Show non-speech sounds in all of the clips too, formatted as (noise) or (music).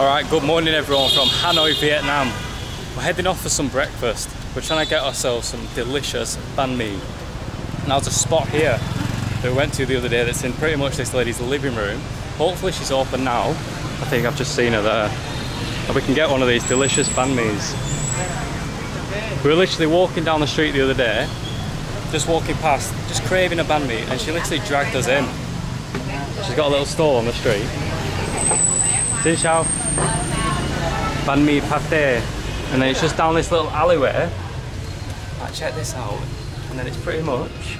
Alright, good morning everyone from Hanoi, Vietnam. We're heading off for some breakfast. We're trying to get ourselves some delicious banh mi. Now there's a spot here that we went to the other day that's in pretty much this lady's living room. Hopefully she's open now. I think I've just seen her there. And we can get one of these delicious banh mi's. We were literally walking down the street the other day, just walking past, just craving a banh mi, and she literally dragged us in. She's got a little stall on the street. Xin chào. Banh mi pate. And then it's just down this little alleyway. Like, check this out. And then it's pretty much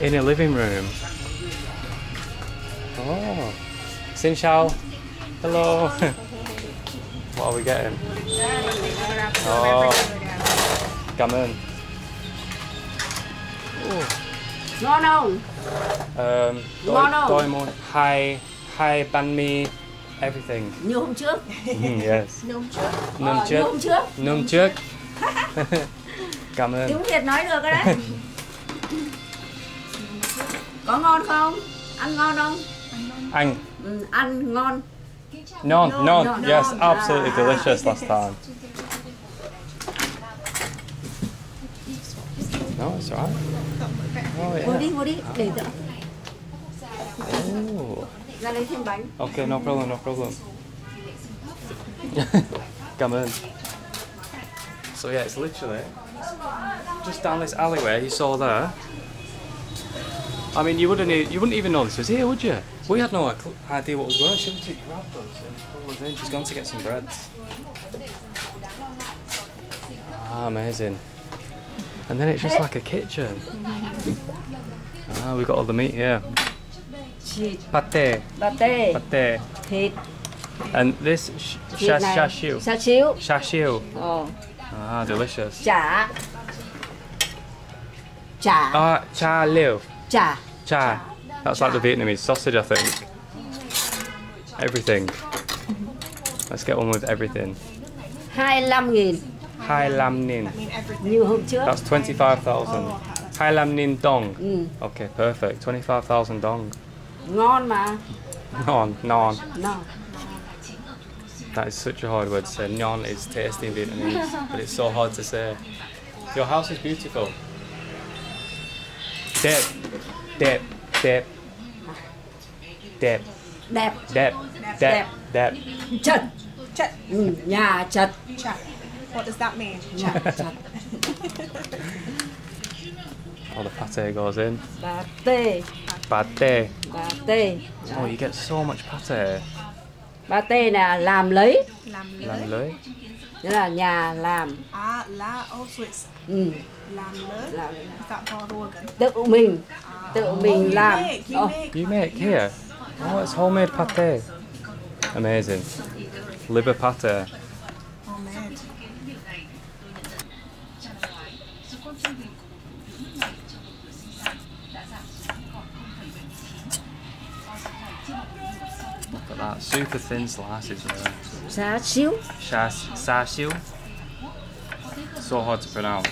in a living room. Oh. Xin chào. Hello. (laughs) what are we getting? Oh. Cảm ơn. ngon không Um, tôi muốn hai hai banh mi everything. như hôm trước Mm, yes. như hôm trước Nôm Ờ, trước. như hôm trước Nôm (laughs) trước. Cảm ơn. tiếng việt nói được rồi đấy có ngon không ăn ngon không Anh. ừ, ăn ngon Non, Non, non. non, Yes, non. absolutely Ah. delicious last (laughs) time. No, it's alright. Oh, yeah. đi ngồi đi để tớ Oh. Ra lấy thêm bánh Okay, no problem, no problem. (laughs) Cảm ơn. So yeah, it's literally just down this alleyway you saw there. I mean, you wouldn't e- you wouldn't even know this was here, would you? We had no idea what was going on. She literally grabbed us and She's gone to get some breads. Ah, amazing. And then it's just like a kitchen. (laughs) Ah, we've got all the meat here. Thịt Pate, bà tê pate. thịt And this sh- thịt sha- này shashu. xá xíu Ah, delicious. chả chả Ah, cha liu. chả Cha. That's like the Vietnamese sausage, I think. Everything. Let's get on with everything. 25 nghìn Hai lam nin. như hôm trước That's 25,000. Hai lam nin dong. ừ, Okay, perfect. 25,000 dong. Ngon mà Non, non. ngon That is such a hard word to say. Non is tasty in Vietnamese, but it's so hard to say. Your house is beautiful. Dep, dep, dep, dep, đẹp dep, dep, dep. chật Chut. ừ, nhà chật Chật. What does that mean? nhà chật Oh, the pate goes in. bà Pate. tê Oh, you get so much pate. tê là làm lấy Làm lưới. nghĩa là nhà làm Ah, la. Oh, so it's ừ, làm organ. tự mình tự mình you làm you make. You make here? Oh, it's homemade pate. Amazing. Liver pate. That. Super thin slices there. xá xíu Shas, sashiu. So hard to pronounce.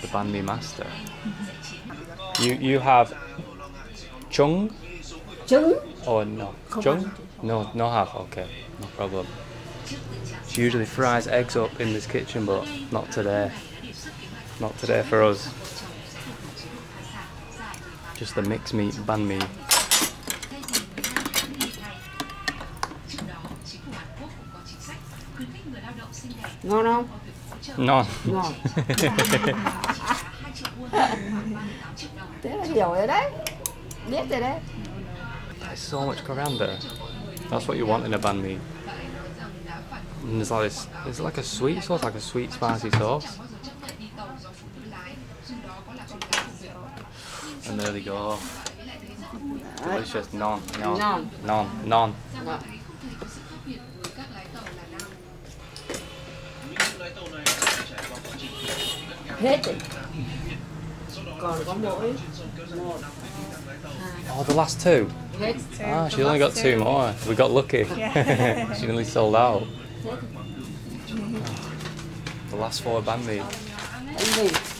The banh mi master. You you have chung trứng or oh, no? Chung? No, no have. Okay, no problem. She usually fries eggs up in this kitchen, but not today. Not today for us. Just the mixed meat banh mi. ngon không Non. ngon thế là hiểu rồi đấy biết rồi đấy There's so much coriander. That's what you want in a banh mi. And there's like this, there's like a sweet sauce, like a sweet spicy sauce. And there they go. Delicious. Non, non, Non. non, non. ngon. hết rồi còn có mỗi một Oh, the last two. hết Ah, she only got two more. We got lucky. (laughs) she nearly sold out. The last four banh mi.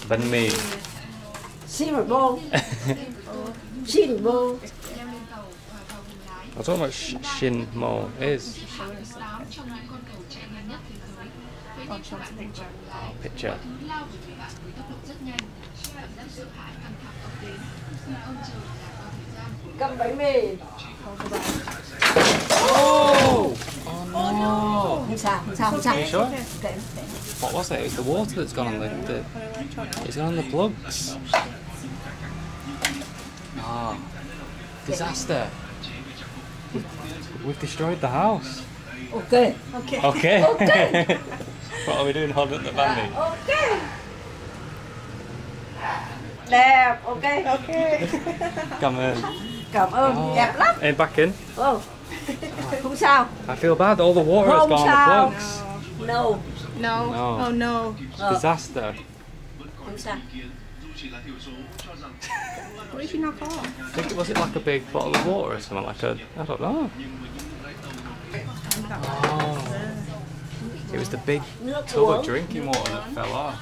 Banh mi. bô (laughs) xin một bô I don't know what sh- Shin Mo is. The picture. Picture. cầm bánh mì Oh! Oh không sao không sao không sao You sure? What was it? It's the water that's gone on the. the it's gone on the plugs. Ah. Disaster. We've destroyed the house. ok Okay. Okay. Okay. (laughs) what are we doing holding up the banh mi? ok đẹp ok Okay. Come on. cảm ơn Oh. đẹp lắm And back in. oh. (laughs) không sao I feel bad. All the water has gone on the plugs. no No. No. Oh no. Ờ, Disaster. không sao What did you knock off? I think it was it like a big bottle of water or something like a I don't know. Oh. It was the big nước tub of drinking water that fell off.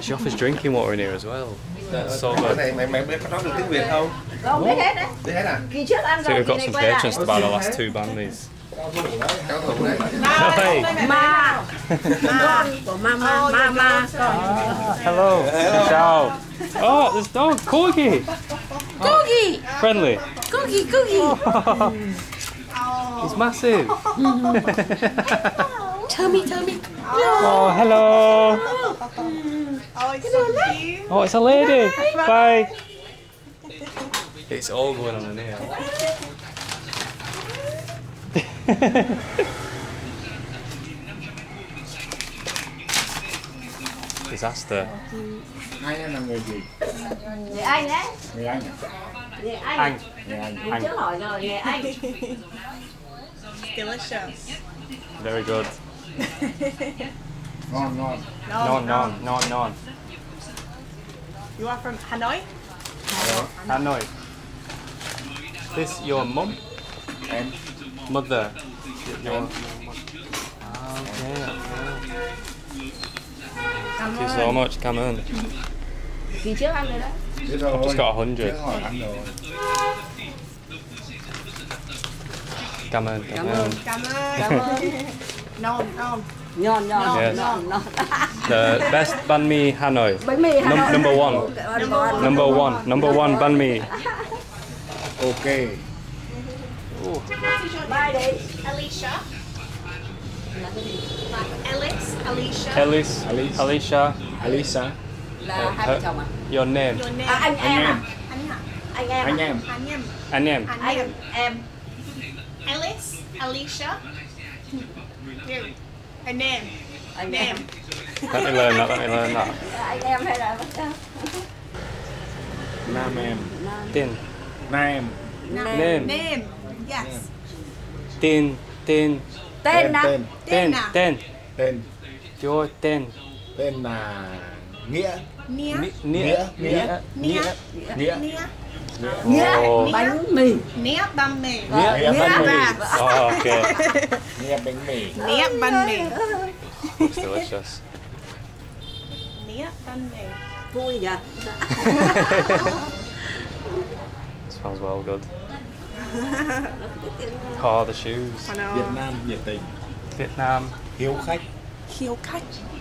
She offers drinking water in here as well. That's so good. này mày mày biết nói được tiếng Việt không? không biết hết đấy Biết hết à? kỳ trước ăn So we've got some quay lại patients to buy the last two banh mis. Cao thủ đấy. Hey. ma con của mama mama con Hello. Ciao. Oh, there's dog. Corgi. cookie Friendly. cookie cookie He's massive. (laughs) tummy tummy Oh, hello. Oh, it's so cute. Oh, it's a lady. Bye. It's all going on in here. (laughs) Disaster. Hai em là người gì? người anh đấy Người Anh à? người anh Anh. Người Anh. Hôm trước hỏi rồi người anh Delicious. Very good. (laughs) Ngon ngon. Non, non, non, non. You are from Hanoi? Hanoi. This your mum? Em. Mother? Your... Ah, Okay, okay. Thank you so much, cảm ơn. kỳ trước ăn rồi đấy Biết rồi. Just got a hundred. Biết hỏi anh rồi. Cảm ơn, cảm Cảm ơn. ơn. Cảm cảm ơn. ơn Non, non. nhon nhon Yes. nhon nhon (laughs) The best banh mi Hanoi. bánh mì Hà Num- number one. Number one. Number one, number one banh mi. (laughs) Ok. Bye đi Alicia. Alex, Alicia. Ellis, Alice. Alicia, Alisa. là hai vợ chồng à? your name. Your name. Uh, à anh em à Anh hả? anh em Anh à? em. Anh em. Anh em. Anh em. anh em Alex, Alicia. You. A name. anh Name. em Let me learn that, let me learn that. anh em hay là Nam em. Tin, Nam em. name, Name. Yes. tin, tin, tên nào Tên. tên, à? tên. Tên. Your tên. Tên là Nghĩa. Nia. Ni- Nghĩa. Nghĩa. Nia. Nghĩa. Nia. nghĩa Oh. bánh mì Nia banh mì. Nghĩa. (laughs) Nghĩa bánh mì. Oh, okay. Nghĩa bánh mì. Nia banh mì. Delicious. Nia banh mì. vui nhỉ (laughs) Smells well good. Oh, the shoes. Việt Nam nhiệt tình. Vietnam. Hiếu khách. Hiếu khách. Hiếu khách.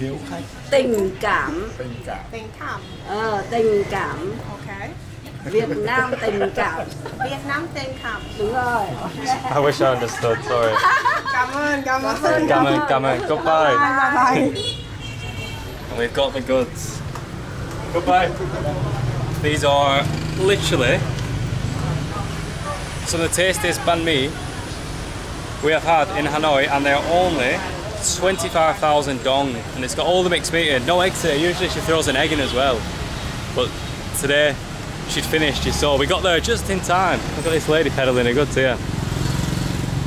Hiếu khách. tình cảm Tình cảm. Tình cảm. ờ, tình cảm Okay. Việt Nam tình cảm Việt Nam tình cảm. đúng rồi I wish I understood, sorry. Cảm ơn, cảm ơn. Come on, come on. Goodbye. Bye bye. And we've got the goods. Goodbye. These are literally some of the tastiest banh mi we have had in Hanoi, and they're only 25,000 dong, and it's got all the mixed meat in. No eggs today. Usually she throws an egg in as well, but today she'd finished. You saw. We got there just in time. Look at this lady peddling her goods here.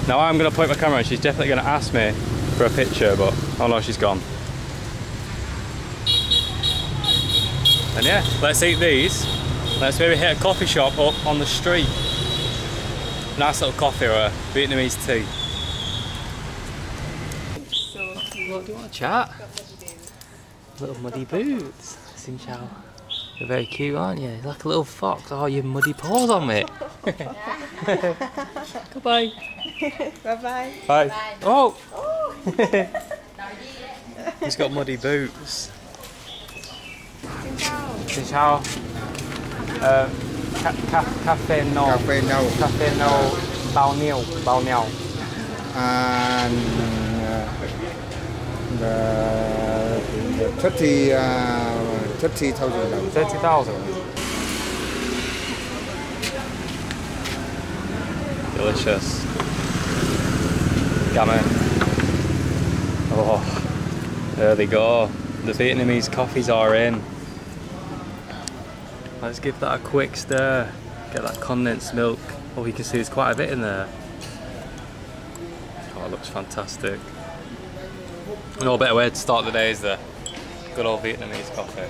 Now I'm going to point my camera, and she's definitely going to ask me for a picture, but oh no, she's gone. And yeah, let's eat these. Let's maybe hit a coffee shop up on the street. Nice little coffee or a Vietnamese tea. What do you want to chat? Little muddy boots. Xin chào. You're very cute, aren't you? You're like a little fox. Oh, your muddy paws on me. (laughs) Goodbye. Bye bye. Bye. Oh! (laughs) He's got muddy boots. Xin chào. Uh, ca- ca- cafe no. cà phê nâu Cafe no. Bao nhiêu? Bao nhiêu? and uh, the, the 30 uh, 30,000 đồng 30,000. Delicious. Gammon. Oh, there they go. The Vietnamese coffees are in. Let's give that a quick stir. Get that condensed milk. Oh, you can see there's quite a bit in there. Oh, it looks fantastic. No better way to start the day is the good old Vietnamese coffee.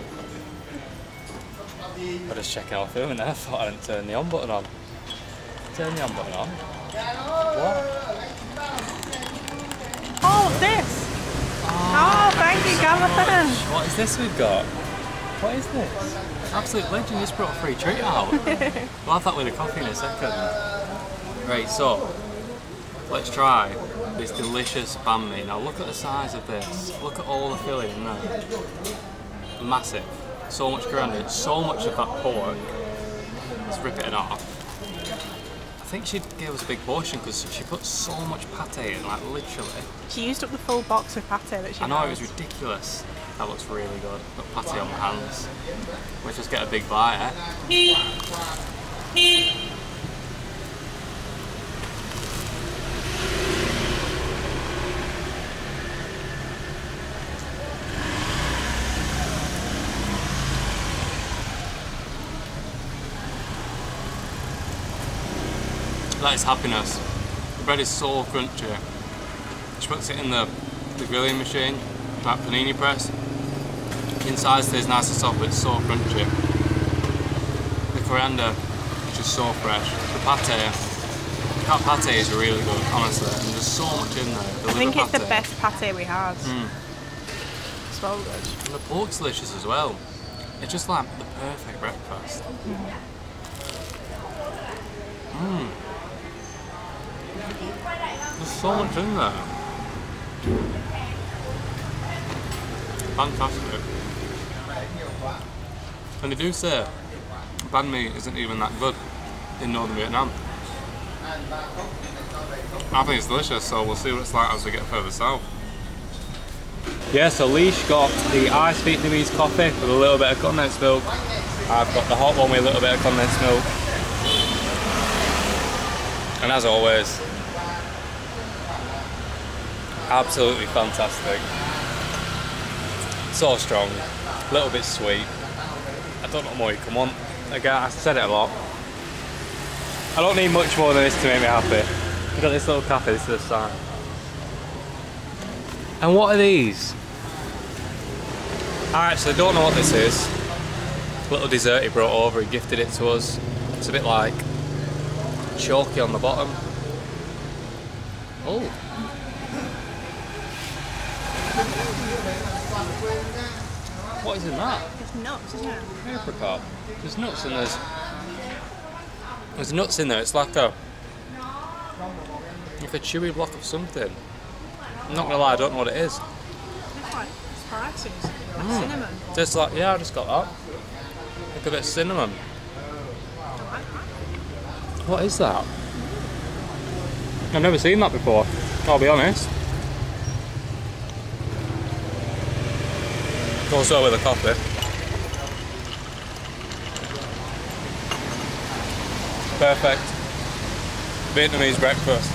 I'm just checking our film and I thought I didn't turn the on button on. Turn the on button on. What? Oh, this. Oh, thank you, Gavin. What is this we've got? What is this? Absolute legend just brought a free treat out. (laughs) we'll have that with a coffee in a second. Right, so let's try this delicious banh mi. Now look at the size of this. Look at all the filling in there. Massive. So much granite, so much of that pork. Let's rip it off. I think she gave us a big portion because she put so much pate in, like literally. She used up the full box of pate that she I know it was ridiculous. That looks really good. Got pate on my hands. Let's just get a big bite, eh? That is happiness. The bread is so crunchy. She puts it in the, the grilling machine, that panini press. Inside stays nice and soft, but it's so crunchy. The coriander is just so fresh. The pate, that pate is really good, honestly. And there's so much in there. The I think it's the best pate we had. Mm. So good. And the pork's delicious as well. It's just like the perfect breakfast. Mmm. There's so much in there. Fantastic. And they do say banh mi isn't even that good in northern Vietnam. I think it's delicious, so we'll see what it's like as we get further south. Yeah, so Leash got the iced Vietnamese coffee with a little bit of condensed milk. I've got the hot one with a little bit of condensed milk. And as always, absolutely fantastic. So strong, a little bit sweet. I don't know more you can want. Again, I said it a lot. I don't need much more than this to make me happy. I've got this little cafe, this is the sign. And what are these? I actually don't know what this is. Little dessert he brought over, he gifted it to us. It's a bit like chalky on the bottom. Oh. What is in that? It's nuts, isn't it? Apricot. There's nuts in there's there's nuts in there. It's like a like a chewy block of something. I'm not gonna lie, I don't know what it is. It's like spices, like Mm. cinnamon. Just like yeah, I just got that. Like a bit of cinnamon. What is that? I've never seen that before. I'll be honest. Goes well with the coffee. Perfect. Vietnamese breakfast.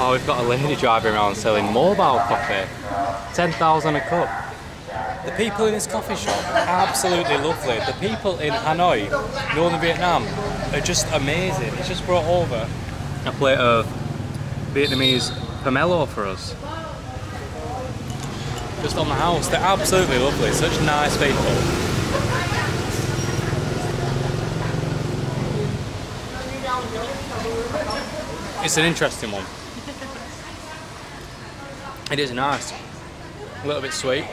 Oh, we've got a lady driving around selling mobile coffee. 10,000 a cup. The people in this coffee shop are absolutely lovely. The people in Hanoi, northern Vietnam, are just amazing. It's just brought over a plate of Vietnamese pomelo for us. Just on the house. They're absolutely lovely. Such nice people. It's an interesting one. It is nice. A little bit sweet.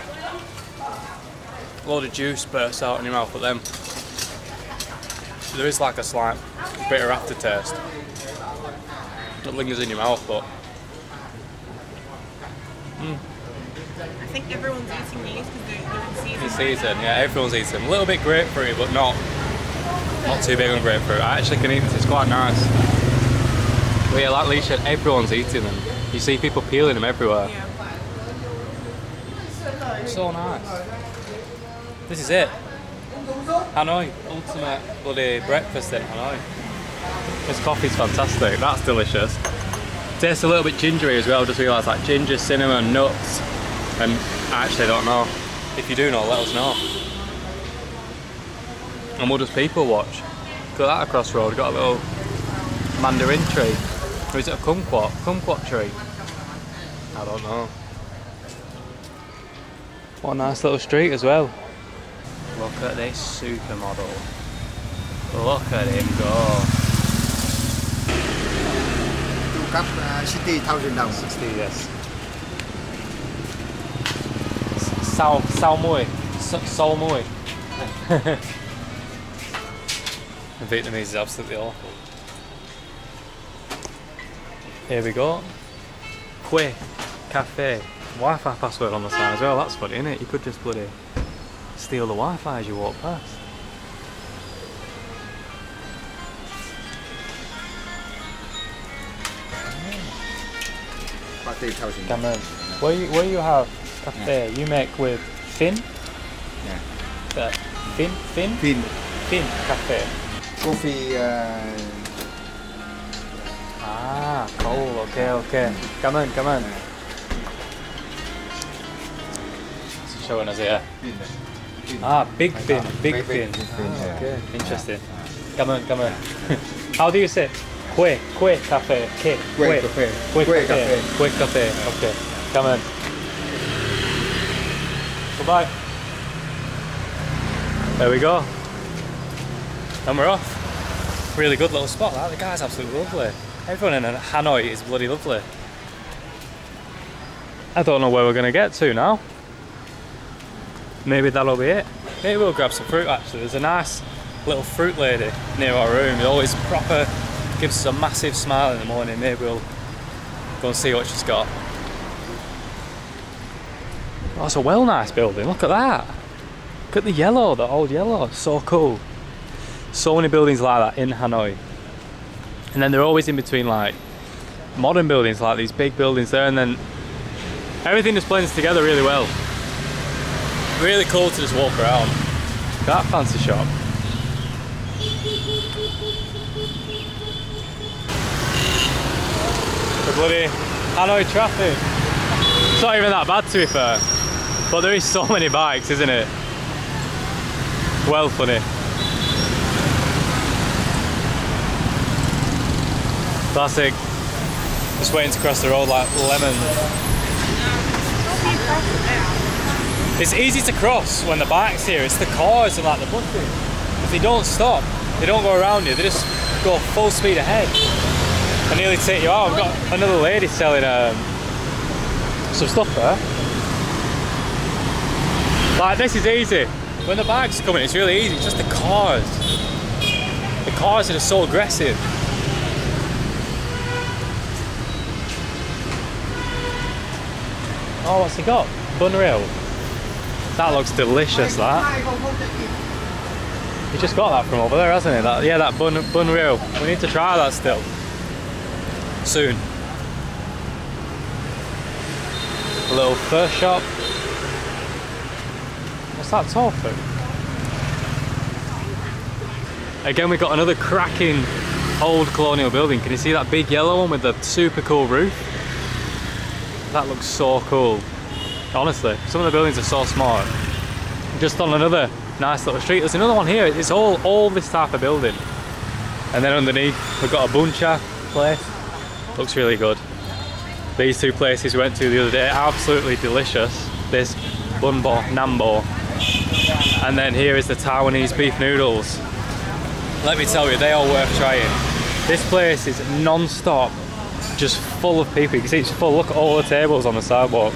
A load of juice bursts out in your mouth, but then there is like a slight bitter aftertaste that lingers in your mouth, but I think everyone's eating these because they're, they're in season. right season. Yeah, everyone's eating them. A little bit grapefruit, but not not too big on grapefruit. I actually can eat this. It's quite nice. But yeah, like said, everyone's eating them. You see people peeling them everywhere. Yeah. So nice. This is it. Hanoi, ultimate bloody breakfast in Hanoi. This coffee's fantastic. That's delicious. Tastes a little bit gingery as well. Just realised like ginger, cinnamon, nuts, and I actually don't know. If you do know, let us know. And we'll just people watch. Got that across road. Got a little mandarin tree. Or is it a kumquat? Kumquat tree? I don't know. What a nice little street as well. Look at this supermodel. Look at him go. Two cup uh, city thousand đồng 60 yes. Sao sao mui. Sao mui. (laughs) Vietnamese is absolutely awful. Here we go. Que Cafe. Wi-Fi password on the sign as well. That's funny, isn't it? You could just bloody steal the Wi-Fi as you walk past. Forty thousand Come on. Where you where you have cafe you make with fin? Yeah. The fin fin Fin fin cafe. coffee uh, Ah, cool. Okay, okay. Come on, come on. It's showing us here. Ah, big fin, big big fin. yeah. okay, interesting. Come on, come on. (laughs) How do you say? Que cafe, que, Que cafe. que Que cafe, cafe. que cafe. Okay, come on. Goodbye. There we go. And we're off. Really good little spot. That the guy's absolutely lovely. Everyone in Hanoi is bloody lovely. I don't know where we're gonna get to now. Maybe that'll be it. Maybe we'll grab some fruit actually. There's a nice little fruit lady near our room. It always proper gives us a massive smile in the morning. Maybe we'll go and see what she's got. Oh, it's a well nice building. Look at that. Look at the yellow, the old yellow. So cool. So many buildings like that in Hanoi. And then they're always in between like modern buildings, like these big buildings there, and then everything just blends together really well. Really cool to just walk around. That fancy shop. Bloody Hanoi traffic. It's not even that bad to be fair. But there is so (laughs) many bikes, isn't it? Well funny. Classic. Just waiting to cross the road like lemon. It's easy to cross when the bike's here. It's the cars and like the buses. If they don't stop, they don't go around you. They just go full speed ahead and nearly take you out. I've got another lady selling um, some stuff there. Like this is easy. When the bikes are coming, it's really easy. It's just the cars. The cars are so aggressive. Oh, what's he got? Bunreal. That looks delicious, that. He just got that from over there, hasn't he? That, yeah, that bun, bunreal. We need to try that still. Soon. A little fur shop. What's that tofu? Again, we've got another cracking old colonial building. Can you see that big yellow one with the super cool roof? That looks so cool. Honestly, some of the buildings are so smart. Just on another nice little street. There's another one here. It's all all this type of building. And then underneath, we've got a bun cha place. Looks really good. These two places we went to the other day, absolutely delicious. This bunbo nambo, and then here is the Taiwanese beef noodles. Let me tell you, they are worth trying. This place is non-stop just full of people. You can see it's full. Look at all the tables on the sidewalk.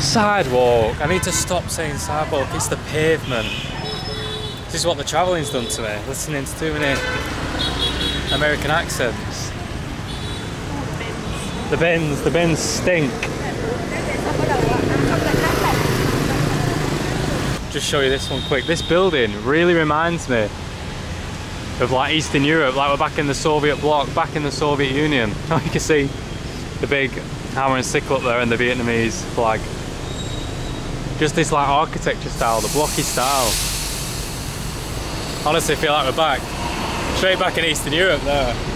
Sidewalk. I need to stop saying sidewalk. It's the pavement. This is what the travelling's done to me. Listening to too many American accents. The bins, the bins stink. Just show you this one quick. This building really reminds me of like Eastern Europe, like we're back in the Soviet bloc, back in the Soviet Union. (laughs) You can see the big hammer and sickle up there and the Vietnamese flag. Just this like architecture style, the blocky style. Honestly, feel like we're back. Straight back in Eastern Europe there.